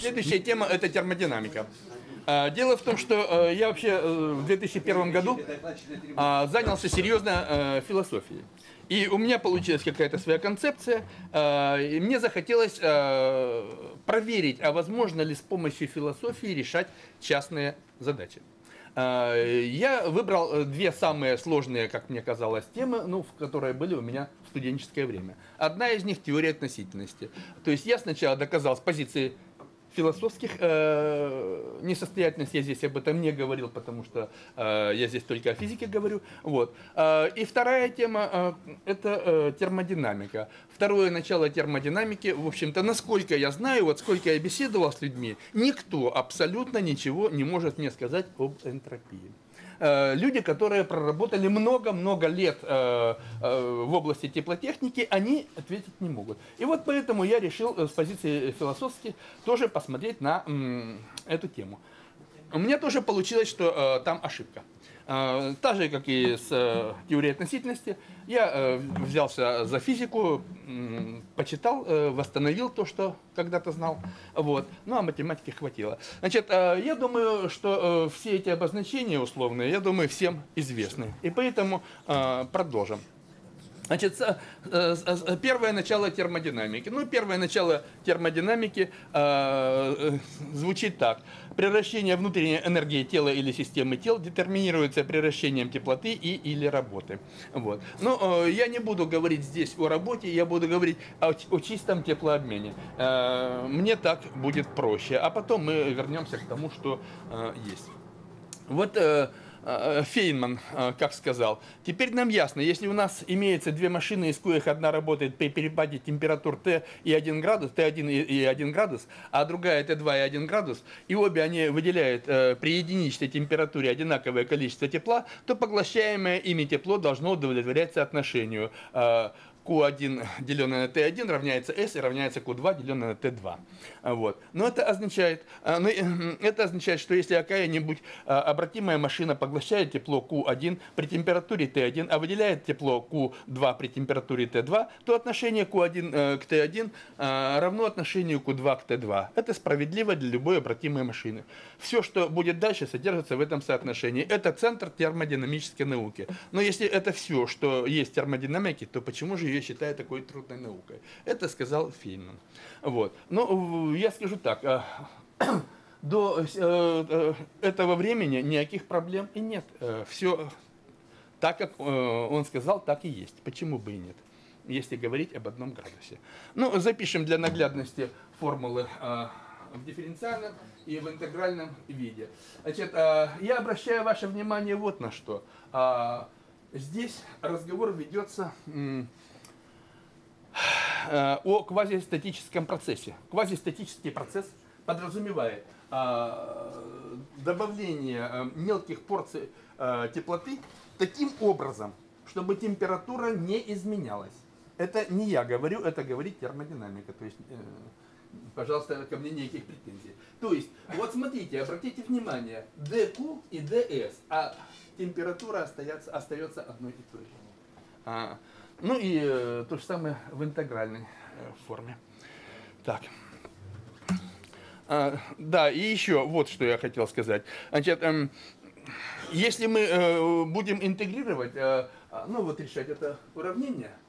Следующая тема – это термодинамика. А, Дело в том, что э, я вообще э, в 2001 году а, занялся серьезно э, философией. И у меня получилась какая-то своя концепция, а, и мне захотелось проверить, а возможно ли с помощью философии решать частные задачи. Я выбрал две самые сложные, как мне казалось, темы, ну, которые были у меня в студенческое время. Одна из них – теория относительности. То есть я сначала доказал с позиции философских э, несостоятельностей, я здесь об этом не говорил, потому что э, я здесь только о физике говорю. Вот. Э, и вторая тема э, – это э, термодинамика. Второе начало термодинамики, в общем-то, насколько я знаю, вот сколько я беседовал с людьми, никто абсолютно ничего не может мне сказать об энтропии. Э, люди, которые проработали много-много лет э, э, в области теплотехники, они ответить не могут. И вот поэтому я решил с позиции философски тоже посмотреть на эту тему. У меня тоже получилось, что там ошибка. Э, та же, как и с э, теорией относительности, я э, взялся за физику, почитал, восстановил то, что когда-то знал. Вот. Ну, а математики хватило. Значит, я думаю, что все эти обозначения условные, я думаю, всем известны. И поэтому продолжим. Значит, первое начало термодинамики. Ну, первое начало термодинамики э, звучит так. Превращение внутренней энергии тела или системы тел детерминируется превращением теплоты и или работы. Вот. Но э, я не буду говорить здесь о работе, я буду говорить о, о чистом теплообмене. Э, мне так будет проще. А потом мы вернемся к тому, что э, есть. Вот... Э, Фейнман э, как сказал, теперь нам ясно, если у нас имеется две машины, из коих одна работает при перепаде температур Т и 1 градус, Т1 и 1 градус, а другая Т2 и 1 градус, и обе они выделяют э, при единичной температуре одинаковое количество тепла, то поглощаемое ими тепло должно удовлетворять соотношению Q1 деленное на T1 равняется S и равняется Q2 деленное на T2. Вот. Но это означает, э, это означает, что если какая-нибудь а, обратимая машина поглощает тепло Q1 при температуре T1, а выделяет тепло Q2 при температуре T2, то отношение Q1 э, к T1 а, равно отношению Q2 к T2. Это справедливо для любой обратимой машины. Все, что будет дальше, содержится в этом соотношении. Это центр термодинамической науки. Но если это все, что есть в термодинамике, то почему же ее считаю такой трудной наукой. Это сказал Фейнман. Вот. Но я скажу так, э, до э, э, этого времени никаких проблем и нет. Все так, как он сказал, так и есть. Почему бы и нет? если говорить об одном градусе. Ну, запишем для наглядности формулы в дифференциальном и в интегральном виде. Значит, я обращаю ваше внимание вот на что. Здесь разговор ведется Э, о квазистатическом процессе. Квазистатический процесс подразумевает э, добавление э, мелких порций теплоты таким образом, чтобы температура не изменялась. Это не я говорю, это говорит термодинамика. То есть, пожалуйста, ко мне никаких претензий. То есть, вот смотрите, обратите внимание, dQ и ds, а температура остается, остается одной и той же. А, ну и э, то же самое в интегральной э, форме. Так. А, да, и еще вот что я хотел сказать. Значит, э, если мы э, будем интегрировать, э, ну вот решать это уравнение, а,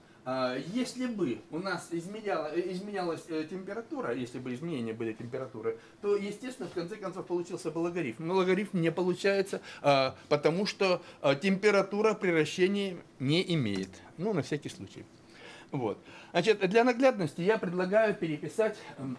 если бы у нас изменяла, изменялась э, температура, если бы изменения были температуры, то, естественно, в конце концов получился бы логарифм. Но логарифм не получается, а, потому что а, температура превращения не имеет. Ну, на всякий случай. Вот. Значит, для наглядности я предлагаю переписать эм,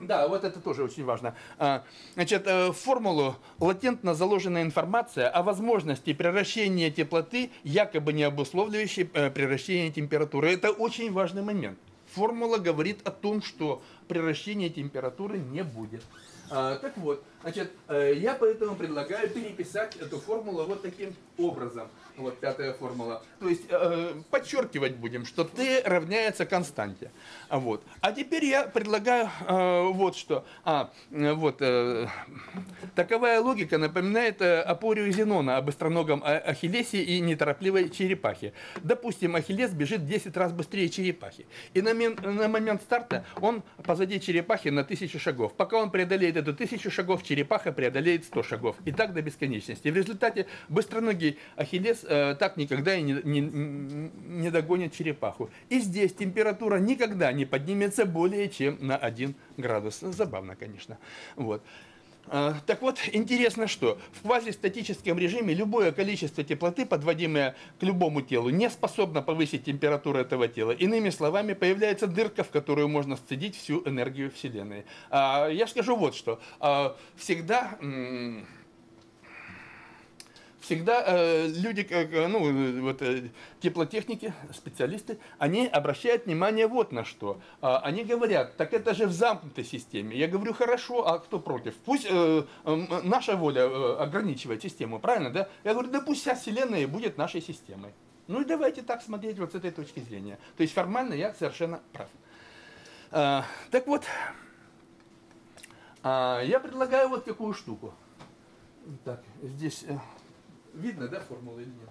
да, вот это тоже очень важно. А, значит, э, в формулу латентно заложена информация о возможности превращения теплоты, якобы не обусловливающей э, превращение температуры. Это очень важный момент. Формула говорит о том, что превращения температуры не будет. А, так вот, значит, э, я поэтому предлагаю переписать эту формулу вот таким образом. Вот пятая формула. То есть э, подчеркивать будем, что t равняется константе. А, вот. а теперь я предлагаю э, вот что. А, вот, таковая логика напоминает апорию Зенона об быстроногом Ахиллесе и неторопливой черепахе. Допустим, Ахиллес бежит 10 раз быстрее черепахи. И на на момент старта он позади черепахи на тысячу шагов. Пока он преодолеет эту тысячу шагов, черепаха преодолеет 100 шагов. И так до бесконечности. В результате быстроногий Ахиллес э, так никогда и не, не, не догонит черепаху. И здесь температура никогда не поднимется более чем на 1 градус. Забавно, конечно. Вот. А, так вот, интересно, что в квазистатическом режиме любое количество теплоты, подводимое к любому телу, не способно повысить температуру этого тела. Иными словами, появляется дырка, в которую можно сцедить всю энергию Вселенной. А, я скажу вот что. А, всегда всегда э, люди, э, ну, вот, э, теплотехники, специалисты, они обращают внимание вот на что. Э, они говорят, так это же в замкнутой системе. Я говорю, хорошо, а кто против? Пусть э, э, наша воля э, ограничивает систему, правильно, да? Я говорю, да пусть вся Вселенная будет нашей системой. Ну и давайте так смотреть вот с этой точки зрения. То есть формально я совершенно прав. Э, так вот, э, я предлагаю вот такую штуку. Так, здесь... Э, Видно, да, формула или нет?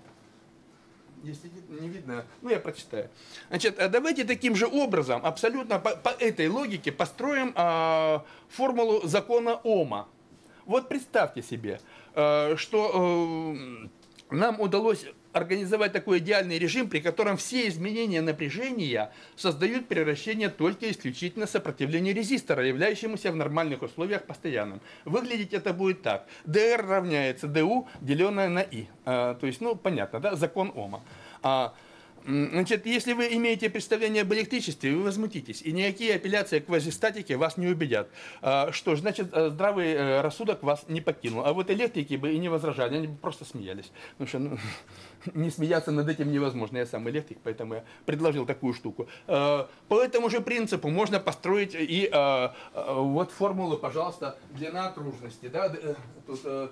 Если не видно, ну я прочитаю. Значит, а давайте таким же образом, абсолютно по, по этой логике, построим э, формулу закона Ома. Вот представьте себе, э, что э, нам удалось организовать такой идеальный режим, при котором все изменения напряжения создают превращение только исключительно сопротивления резистора, являющемуся в нормальных условиях постоянным. Выглядеть это будет так. dr равняется du, деленное на i. А, то есть, ну, понятно, да, закон Ома. А, Значит, если вы имеете представление об электричестве, вы возмутитесь, и никакие апелляции к квазистатике вас не убедят. А, что ж, значит, э, здравый э, рассудок вас не покинул. А вот электрики бы и не возражали, они бы просто смеялись. Потому что ну, не смеяться над этим невозможно. Я сам электрик, поэтому я предложил такую штуку. А, по этому же принципу можно построить и а, вот формулу, пожалуйста, длина окружности. Да? Э, тут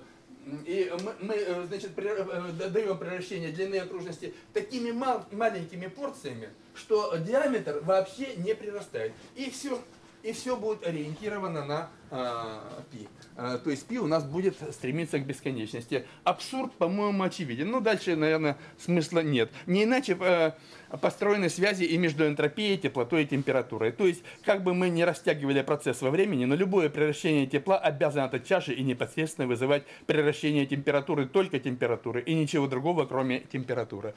и мы, мы э, значит, э, даем превращение длины окружности такими мал, маленькими порциями, что диаметр вообще не прирастает. И все, и все будет ориентировано на а, π. А, то есть π у нас будет стремиться к бесконечности. Абсурд, по-моему, очевиден. Ну, дальше, наверное, смысла нет. Не иначе а, построены связи и между энтропией, теплотой и температурой. То есть, как бы мы не растягивали процесс во времени, но любое превращение тепла обязано тотчас же и непосредственно вызывать превращение температуры, только температуры, и ничего другого, кроме температуры.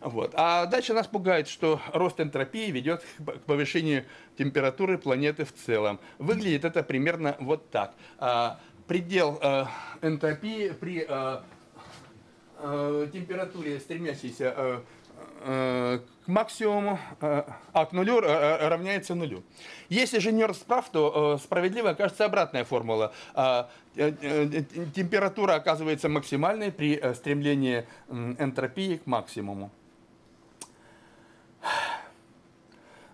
Вот. А дальше нас пугает, что рост энтропии ведет к повышению температуры планеты в целом. Выглядит это примерно вот так. А, предел а, энтропии при а, а, температуре, стремящейся а, а, к максимуму, а, а к нулю равняется нулю. Если же Нерс прав, то справедливо окажется обратная формула. Температура оказывается максимальной при стремлении энтропии к максимуму. А,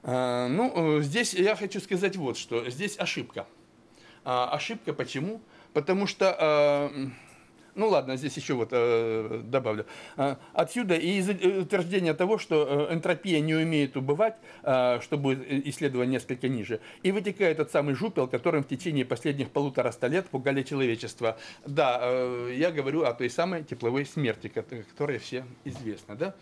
ну, э, здесь я хочу сказать вот что. Здесь ошибка. А, ошибка почему? Потому что а, ну ладно, здесь еще вот э, добавлю. Э, отсюда и из э, утверждения того, что э, энтропия не умеет убывать, э, что будет исследование несколько ниже, и вытекает тот самый жупел, которым в течение последних полутора ста лет пугали человечество. Да, э, я говорю о той самой тепловой смерти, которая все известна. Да?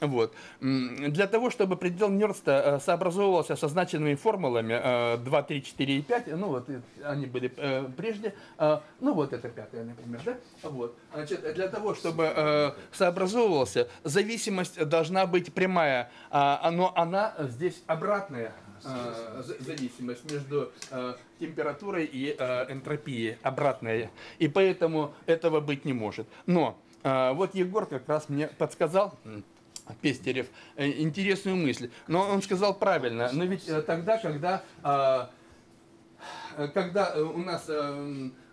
Вот. Для того, чтобы предел Нерста сообразовывался со значенными формулами 2, 3, 4 и 5, ну вот они были прежде, ну вот это пятое, например, да? Вот. Значит, для того, чтобы э, сообразовывался, зависимость должна быть прямая, э, но она здесь обратная э, зависимость между э, температурой и э, энтропией, обратная. И поэтому этого быть не может. Но э, вот Егор как раз мне подсказал, Пестерев, э, интересную мысль. Но он сказал правильно. Но ведь э, тогда, когда, э, когда у нас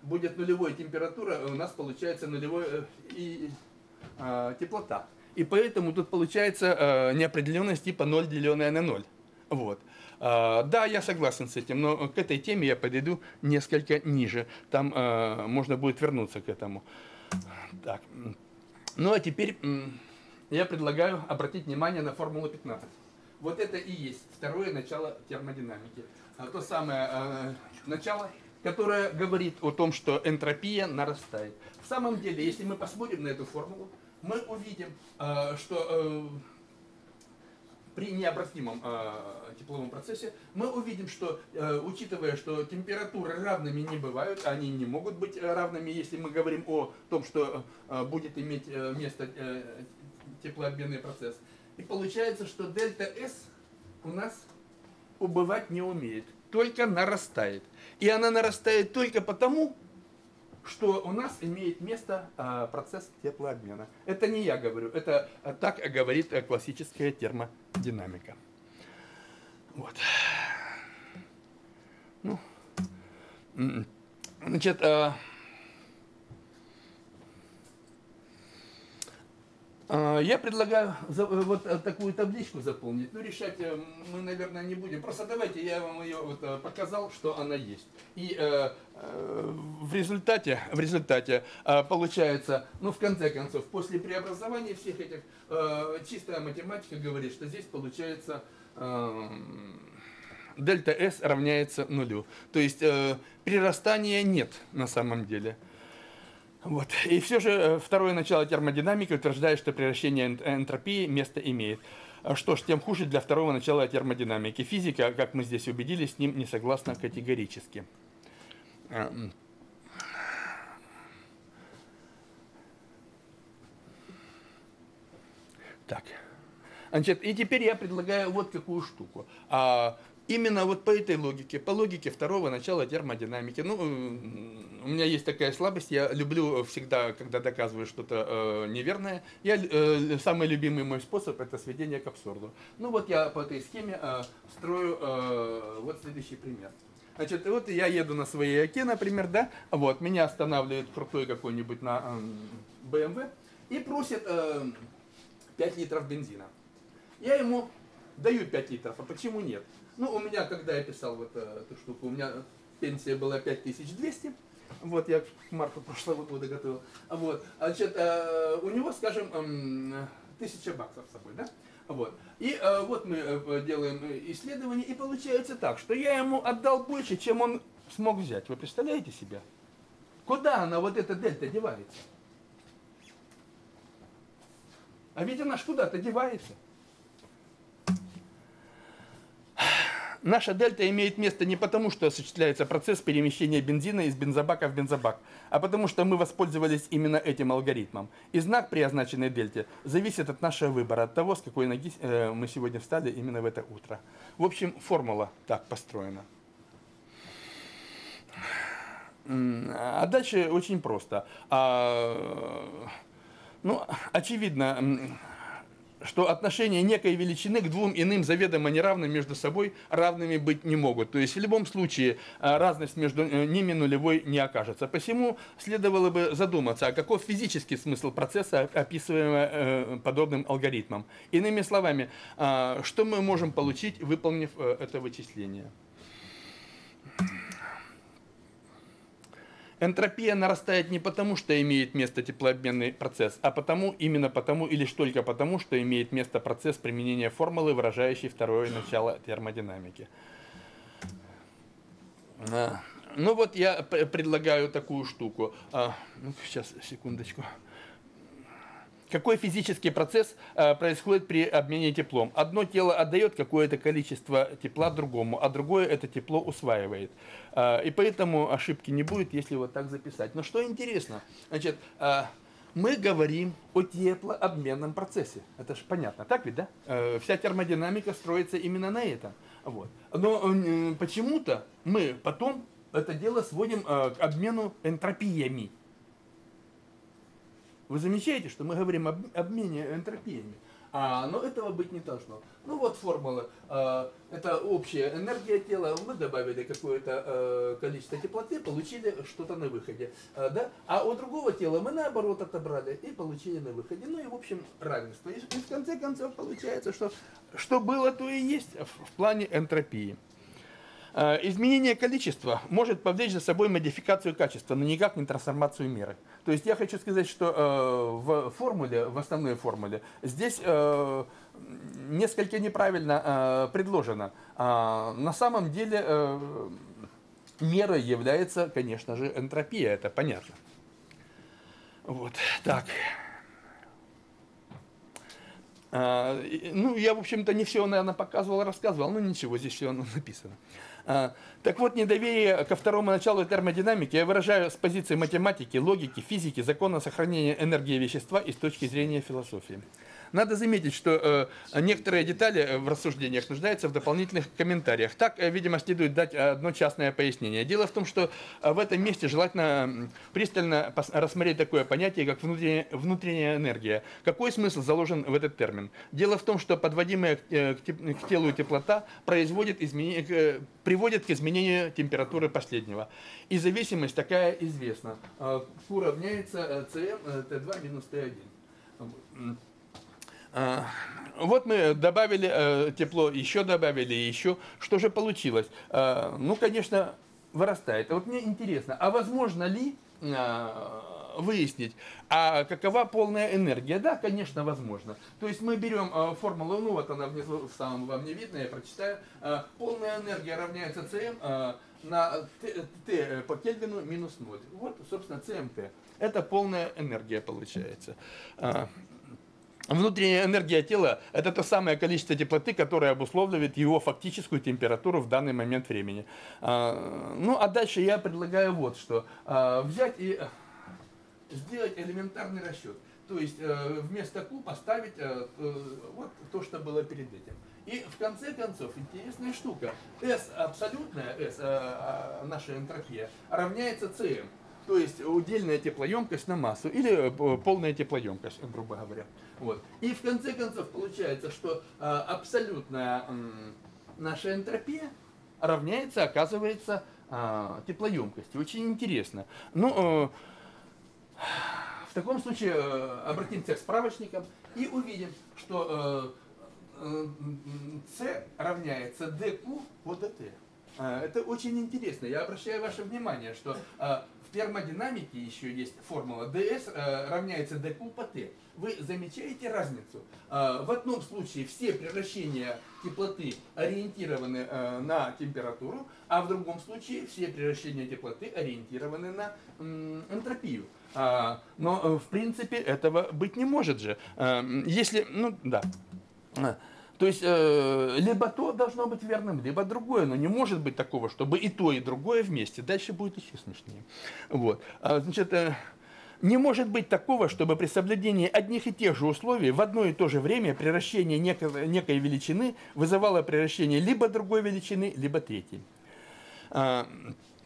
будет нулевая температура, у нас получается нулевая э, теплота. И поэтому тут получается неопределенность типа 0 деленное на 0. Вот. Да, я согласен с этим, но к этой теме я подойду несколько ниже. Там можно будет вернуться к этому. Так. Ну а теперь я предлагаю обратить внимание на формулу 15. Вот это и есть второе начало термодинамики. А то самое начало которая говорит о том, что энтропия нарастает. В самом деле, если мы посмотрим на эту формулу, мы увидим, э, что э, при необратимом э, тепловом процессе, мы увидим, что, учитывая, что температуры равными не бывают, они не могут быть равными, если мы говорим о том, что будет иметь место теплообменный процесс. И получается, что дельта S у нас убывать не умеет, только нарастает. И она нарастает только потому, что у нас имеет место а, процесс теплообмена. Это не я говорю, это а, так говорит а, классическая термодинамика. Вот. Ну, значит, а, А, я предлагаю вот э, такую табличку заполнить. Ну, решать э, мы, наверное, не будем. Просто давайте я вам ее вот э, показал, что она есть. И э, в результате, в результате получается, ну, в конце концов, после преобразования всех этих, э, чистая математика говорит, что здесь получается э, дельта S равняется нулю. То есть э, прирастания нет на самом деле. Вот. И все же э, второе начало термодинамики утверждает, что превращение энтропии место имеет. А что ж, тем хуже для второго начала термодинамики. Физика, как мы здесь убедились, с ним не согласна категорически. А, так. Значит, и теперь я предлагаю вот какую штуку. А, Именно вот по этой логике, по логике второго начала термодинамики. Ну, у меня есть такая слабость, я люблю всегда, когда доказываю что-то э, неверное, я, э, самый любимый мой способ это сведение к абсурду. Ну вот я по этой схеме э, строю э, вот следующий пример. Значит, вот я еду на своей оке, например, да, вот, меня останавливает крутой какой-нибудь на э, BMW и просит э, 5 литров бензина. Я ему даю 5 литров, а почему нет? Ну, у меня, когда я писал вот эту штуку, у меня пенсия была 5200. Вот, я к марту прошлого года готовил. Вот, значит, э, у него, скажем, э, тысяча баксов с собой, да? Вот. И э, вот мы э, делаем исследование, и получается так, что я ему отдал больше, чем он смог взять. Вы представляете себе? Куда она, вот эта дельта, девается? А ведь она ж куда-то девается. Наша дельта имеет место не потому, что осуществляется процесс перемещения бензина из бензобака в бензобак, а потому что мы воспользовались именно этим алгоритмом. И знак при означенной дельте зависит от нашего выбора, от того, с какой ноги э, мы сегодня встали именно в это утро. В общем, формула так построена. А дальше очень просто. А, ну, очевидно, что отношения некой величины к двум иным заведомо неравным между собой равными быть не могут. То есть в любом случае а, разность между э, ними нулевой не окажется. Посему следовало бы задуматься, а каков физический смысл процесса, описываемого э, подобным алгоритмом. Иными словами, что мы можем получить, выполнив э, это вычисление. Энтропия нарастает не потому, что имеет место теплообменный процесс, а потому, именно потому и лишь только потому, что имеет место процесс применения формулы, выражающей второе начало термодинамики. А, ну вот я предлагаю такую штуку. А, ну, сейчас, секундочку. Какой физический процесс э, происходит при обмене теплом? Одно тело отдает какое-то количество тепла другому, а другое это тепло усваивает. Э, и поэтому ошибки не будет, если вот так записать. Но что интересно, значит, э, мы говорим о теплообменном процессе. Это же понятно, так ведь, да? Вся термодинамика строится именно на этом. Вот. Но почему-то мы потом это дело сводим к обмену энтропиями. Вы замечаете, что мы говорим об обмене энтропиями. А, но этого быть не должно. Ну вот формула. А, это общая энергия тела. Мы добавили какое-то а, количество теплоты, получили что-то на выходе. А, да? а у другого тела мы наоборот отобрали и получили на выходе. Ну и в общем равенство. И, и в конце концов получается, что что было, то и есть в, в плане энтропии. Э, изменение количества может повлечь за собой модификацию качества, но никак не трансформацию меры. То есть я хочу сказать, что э, в формуле, в основной формуле, здесь э, несколько неправильно предложено. А, на самом деле мерой является, конечно же, энтропия, это понятно. Вот, так. Ну, я, в общем-то, не все, наверное, показывал, рассказывал, но ничего, здесь все написано. А, так вот, недоверие ко второму началу термодинамики я выражаю с позиции математики, логики, физики, закона сохранения энергии вещества и с точки зрения философии. Надо заметить, что э, некоторые детали э, в рассуждениях нуждаются в дополнительных комментариях. Так, э, видимо, следует дать одно частное пояснение. Дело в том, что в этом месте желательно пристально рассмотреть такое понятие, как внутренняя, внутренняя энергия. Какой смысл заложен в этот термин? Дело в том, что подводимая к, телу теплота производит изменение, приводит к изменению температуры последнего. И зависимость такая известна. Q равняется Cm T2 минус T1. А, вот мы добавили э, тепло, еще добавили, еще. Что же получилось? А, ну, конечно, вырастает. А вот мне интересно, а возможно ли выяснить, а какова полная энергия? Да, конечно, возможно. То есть мы берем формулу, ну вот она внизу, в самом вам не видно, я прочитаю. Полная энергия равняется Cm на t, t по Кельвину минус 0. Вот, собственно, CMT. Это полная энергия получается. Внутренняя энергия тела – это то самое количество теплоты, которое обусловливает его фактическую температуру в данный момент времени. А, ну, а дальше я предлагаю вот что. А, взять и сделать элементарный расчет. То есть э, вместо Q поставить э, э, вот то, что было перед этим. И в конце концов, интересная штука. S абсолютная, S, наша энтропия, равняется Cm. То есть удельная теплоемкость на массу или полная теплоемкость, грубо говоря. Вот. И в конце концов получается, что э, абсолютная э, наша энтропия равняется, оказывается, э, теплоемкости. Очень интересно. Ну, э, в таком случае э, обратимся к справочникам и увидим, что э, C равняется dQ по dt. Это очень интересно. Я обращаю ваше внимание, что в термодинамике еще есть формула ds равняется dQ по t вы замечаете разницу? А, в одном случае все превращения теплоты ориентированы э, на температуру, а в другом случае все превращения теплоты ориентированы на энтропию. А, но э, в принципе этого быть не может же. Если, ну да. То есть, э, либо то должно быть верным, либо другое. Но не может быть такого, чтобы и то, и другое вместе. Дальше будет еще смешнее. Вот. Значит, не может быть такого, чтобы при соблюдении одних и тех же условий в одно и то же время превращение некой, некой величины вызывало превращение либо другой величины, либо третьей.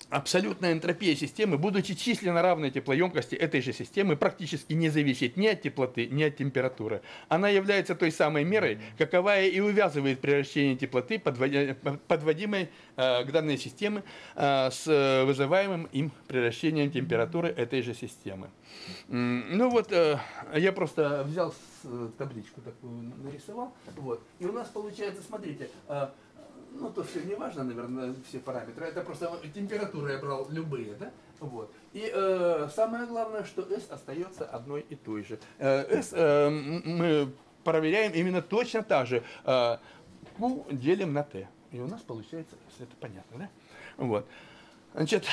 Абсолютная энтропия системы, будучи численно равной теплоемкости этой же системы, практически не зависит ни от теплоты, ни от температуры. Она является той самой мерой, каковая и увязывает превращение теплоты, подводимой э, к данной системе, э, с вызываемым им превращением температуры этой же системы. Ну вот, э, я просто взял табличку такую, нарисовал, вот, и у нас получается, смотрите, ну, то все не важно, наверное, все параметры. Это просто температуры я брал любые, да? Вот. И э, самое главное, что S остается одной и той же. Э, S э, мы проверяем именно точно так же. Э, Q делим на T. И у нас получается, это понятно, да? Вот. Значит,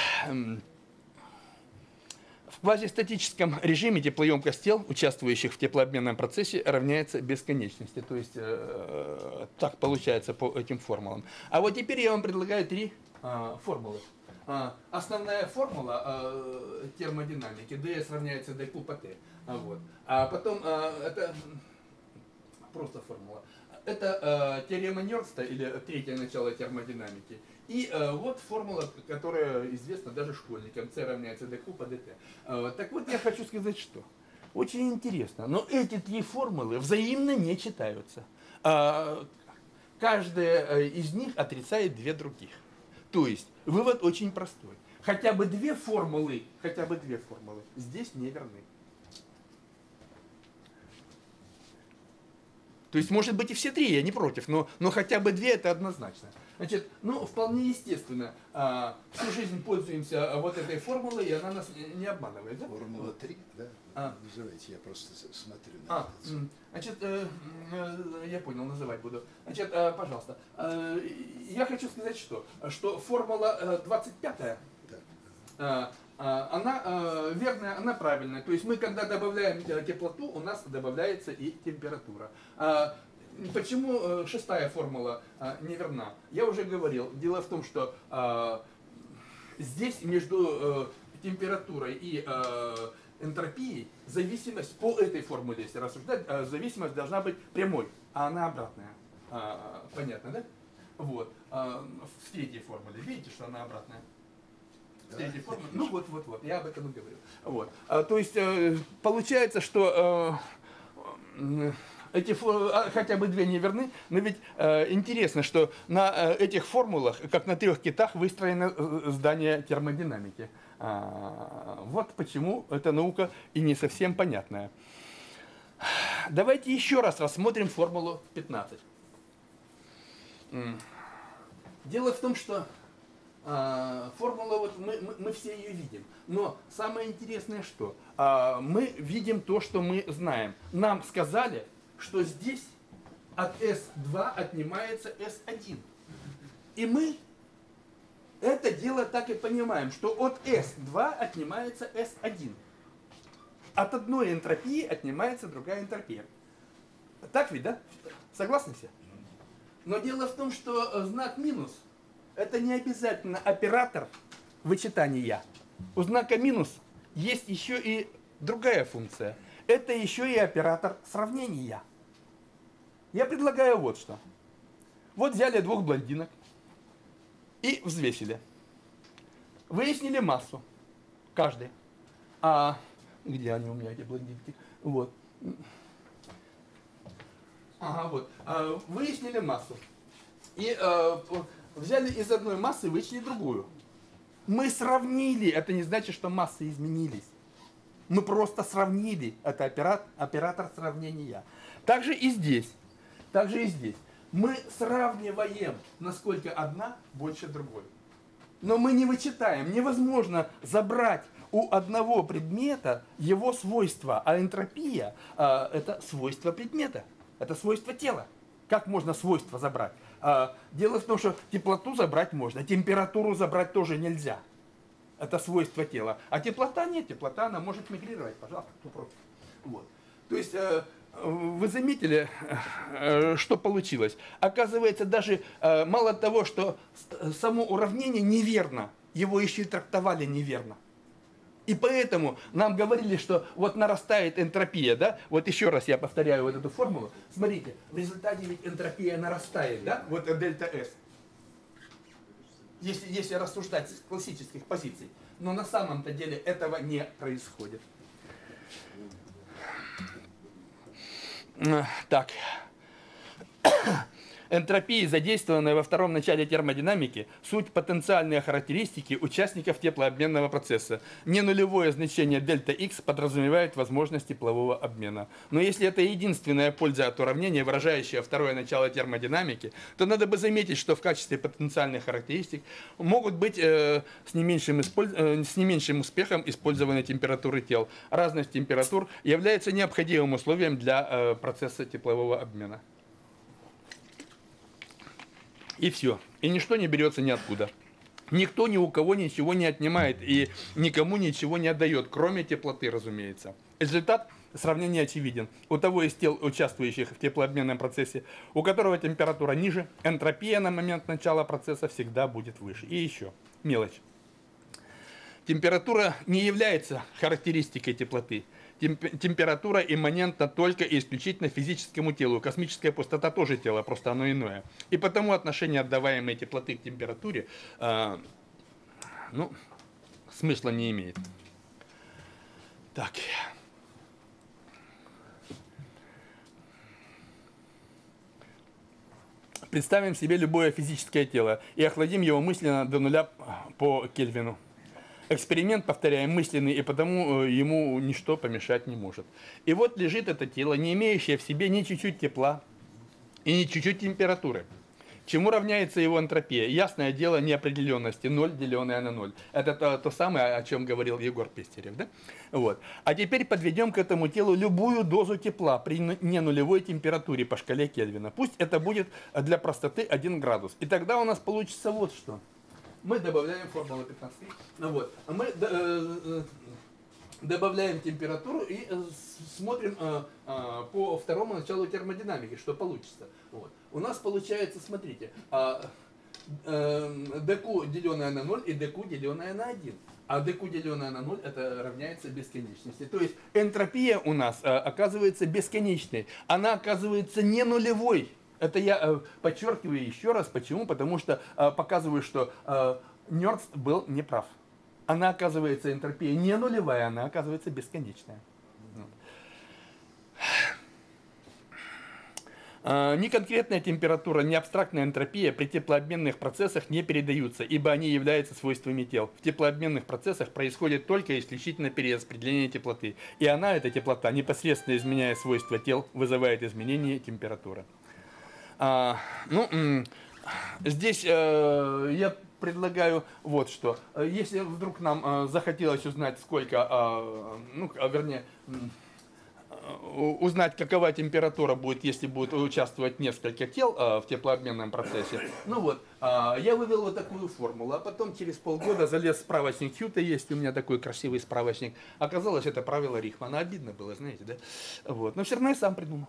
в квазистатическом режиме теплоемкость тел, участвующих в теплообменном процессе, равняется бесконечности. То есть э, так получается по этим формулам. А вот теперь я вам предлагаю три э, формулы. А, основная формула э, термодинамики ds равняется dq по t. А, вот. а потом э, это просто формула. Это э, теорема Нерста или третье начало термодинамики. И э, вот формула, которая известна даже школьникам. С равняется dq по dt. Э, так вот я хочу сказать, что очень интересно. Но эти три формулы взаимно не читаются. Э, каждая э, из них отрицает две других. То есть вывод очень простой. Хотя бы две формулы, хотя бы две формулы здесь не верны. То есть, может быть, и все три, я не против, но, но хотя бы две это однозначно. Значит, ну, вполне естественно, а, всю жизнь пользуемся вот этой формулой, и она нас не обманывает. Да? Формула 3, да? А. Называйте, я просто смотрю на а, это. Значит, э, э, я понял, называть буду. Значит, э, пожалуйста, э, я хочу сказать что, что формула 25 э, да. А, она э, верная, она правильная. То есть мы, когда добавляем э, теплоту, у нас добавляется и температура. А, почему э, шестая формула неверна? Я уже говорил. Дело в том, что здесь между температурой и энтропией зависимость по этой формуле, если рассуждать, зависимость должна быть прямой, а она обратная. Понятно, да? Вот. В третьей формуле. Видите, что она обратная? Формы. Ну вот, вот, вот, я об этом и говорю. Вот. А, то есть э, получается, что э, эти а, хотя бы две неверны, но ведь э, интересно, что на э, этих формулах, как на трех китах, выстроено э, здание термодинамики. А, вот почему эта наука и не совсем понятная. Давайте еще раз рассмотрим формулу 15. Дело в том, что формула, вот мы, мы, мы все ее видим. Но самое интересное что? А, мы видим то, что мы знаем. Нам сказали, что здесь от S2 отнимается S1. И мы это дело так и понимаем, что от S2 отнимается S1. От одной энтропии отнимается другая энтропия. Так ведь, да? Согласны все? Но дело в том, что знак минус – это не обязательно оператор вычитания. У знака минус есть еще и другая функция. Это еще и оператор сравнения. Я предлагаю вот что. Вот взяли двух блондинок и взвесили. Выяснили массу. Каждый. А где они у меня, эти блондинки? Вот. Ага, вот. А, выяснили массу. И а, взяли из одной массы и вычли другую. Мы сравнили, это не значит, что массы изменились. Мы просто сравнили, это оператор, оператор сравнения. Также и здесь, также и здесь. Мы сравниваем, насколько одна больше другой. Но мы не вычитаем. Невозможно забрать у одного предмета его свойства, а энтропия э, это свойство предмета, это свойство тела. Как можно свойства забрать? А, дело в том, что теплоту забрать можно, температуру забрать тоже нельзя. Это свойство тела. А теплота нет, теплота она может мигрировать, пожалуйста, кто. Вот. То есть э, вы заметили, э, что получилось? Оказывается, даже э, мало того, что само уравнение неверно, его еще и трактовали неверно. И поэтому нам говорили, что вот нарастает энтропия, да? Вот еще раз я повторяю вот эту формулу. Смотрите, в результате ведь энтропия нарастает, да? Вот дельта S. Если, если рассуждать с классических позиций. Но на самом-то деле этого не происходит. Так. Энтропия, задействованная во втором начале термодинамики, суть потенциальные характеристики участников теплообменного процесса. Не нулевое значение дельта X подразумевает возможность теплового обмена. Но если это единственная польза от уравнения, выражающая второе начало термодинамики, то надо бы заметить, что в качестве потенциальных характеристик могут быть э, с, не меньшим э, с не меньшим успехом использованы температуры тел. Разность температур является необходимым условием для э, процесса теплового обмена. И все. И ничто не берется ниоткуда. Никто ни у кого ничего не отнимает и никому ничего не отдает, кроме теплоты, разумеется. Результат сравнения очевиден. У того из тел, участвующих в теплообменном процессе, у которого температура ниже, энтропия на момент начала процесса всегда будет выше. И еще, мелочь. Температура не является характеристикой теплоты температура имманентна только и исключительно физическому телу. Космическая пустота тоже тело, просто оно иное. И потому отношение отдаваемой теплоты к температуре э, ну, смысла не имеет. Так. Представим себе любое физическое тело и охладим его мысленно до нуля по Кельвину. Эксперимент, повторяем, мысленный, и потому э, ему ничто помешать не может. И вот лежит это тело, не имеющее в себе ни чуть-чуть тепла и ни чуть-чуть температуры. Чему равняется его энтропия? Ясное дело неопределенности, 0 деленное на 0. Это то, то самое, о чем говорил Егор Пестерев. Да? Вот. А теперь подведем к этому телу любую дозу тепла при не нулевой температуре по шкале Кельвина. Пусть это будет для простоты 1 градус. И тогда у нас получится вот что. Мы добавляем формулу 15. Ну вот. Мы э, э, добавляем температуру и э, смотрим по второму началу термодинамики, что получится. Вот. У нас получается, смотрите, а, э, dq деленное на 0 и dq деленное на 1. А dq деленное на 0 это равняется бесконечности. То есть энтропия у нас оказывается бесконечной. Она оказывается не нулевой. Это я э, подчеркиваю еще раз. Почему? Потому что э, показываю, что э, Нёрст был неправ. Она оказывается энтропия не нулевая, она оказывается бесконечная. Ни конкретная температура, ни абстрактная энтропия при теплообменных процессах не передаются, ибо они являются свойствами тел. В теплообменных процессах происходит только исключительно перераспределение теплоты. И она, эта теплота, непосредственно изменяя свойства тел, вызывает изменение температуры. А, ну, здесь э, я предлагаю вот что. Э, Если вдруг нам э, захотелось узнать, сколько, э, ну, а, вернее, узнать, какова температура будет, если будет участвовать несколько тел э, в теплообменном процессе. Ну вот, а, я вывел вот такую формулу, а потом через полгода залез в справочник Хьюта, есть у меня такой красивый справочник. Оказалось, это правило Рихмана. Обидно было, знаете, да? Вот. Но все равно я сам придумал.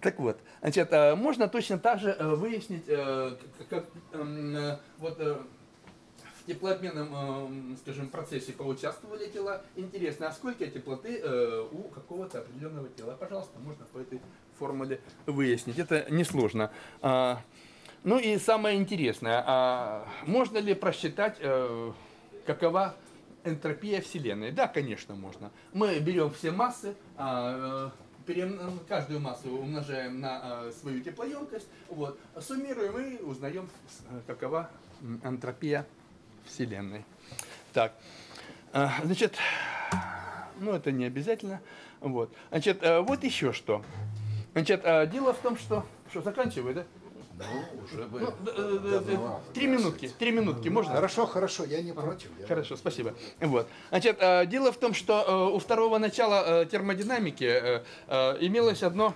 Так вот, значит, э, можно точно так же э, выяснить, э, как, эм, вот в теплообменном, эм, скажем, процессе поучаствовали тела. Интересно, а сколько теплоты у какого-то определенного тела? Пожалуйста, можно по этой формуле выяснить. Это несложно. А, Ну и самое интересное, а можно ли просчитать, какова энтропия Вселенной? Да, конечно, можно. Мы берем все массы, а, перем- каждую массу умножаем на э, свою теплоемкость, вот, суммируем и узнаем, э, какова м, энтропия Вселенной. Так, э, значит, ну это не обязательно. Вот, значит, э, вот еще что. Значит, э, дело в том, что... Что, заканчиваю, да? Ну, уже бы Ну, э, э, э. Три минутки, три минутки, можно? Хорошо, хорошо, я не против. я- Хорошо, спасибо. Вот. Значит, дело в том, что у второго начала термодинамики имелось одно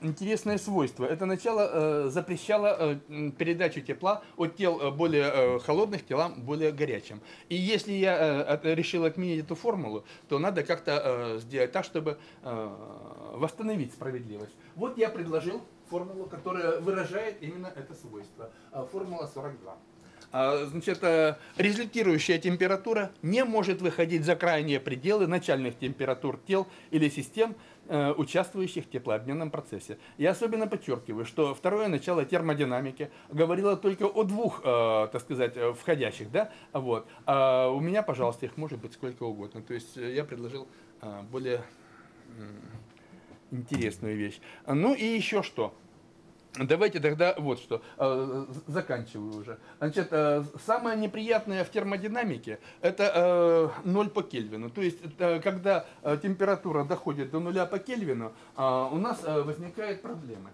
интересное свойство. Это начало э, запрещало э, передачу тепла от тел э, более э, холодных к телам более горячим. И если я э, от- решил отменить эту формулу, то надо как-то э, сделать так, чтобы э, восстановить справедливость. Вот я предложил формулу, которая выражает именно это свойство. Э, Формула 42. А, Значит, э, результирующая температура не может выходить за крайние пределы начальных температур тел или систем, э, участвующих в теплообменном процессе. Я особенно подчеркиваю, что второе начало термодинамики говорило только о двух, э, так сказать, входящих, да, вот. А у меня, пожалуйста, их может быть сколько угодно. То есть я предложил более интересную вещь. Ну и еще что. Давайте тогда вот что, э, з- заканчиваю уже. Значит, э, самое неприятное в термодинамике это э, 0 по Кельвину. То есть, это когда э, температура доходит до нуля по Кельвину, э, у нас э, возникают проблемы.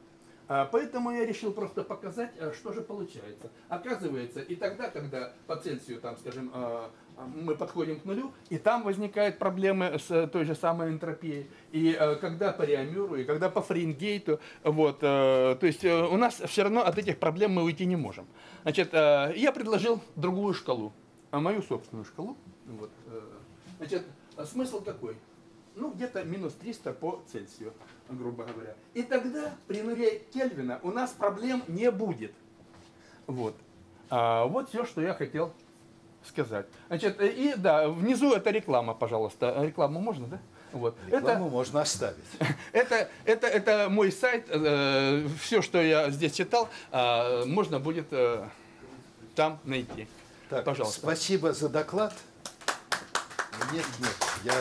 А, Поэтому я решил просто показать, э, что же получается. Оказывается, и тогда, когда по Цельсию, там, скажем, э, мы подходим к нулю, и там возникают проблемы с э, той же самой энтропией. И э, когда по Реамюру, и когда по Фаренгейту, вот, э, то есть у нас все равно от этих проблем мы уйти не можем. Значит, я предложил другую шкалу, а мою собственную шкалу. Вот, значит, смысл какой? Ну, где-то минус 300 по Цельсию, грубо говоря. И тогда при нуле Кельвина у нас проблем не будет. Вот. А, вот все, что я хотел сказать. Значит, э, и да, внизу это реклама, пожалуйста. Рекламу можно, да? Вот. Рекламу можно оставить. Это, это, это мой сайт. все, что я здесь читал, э, можно будет э, там найти. Так, Пожалуйста. спасибо за доклад. Нет, нет, я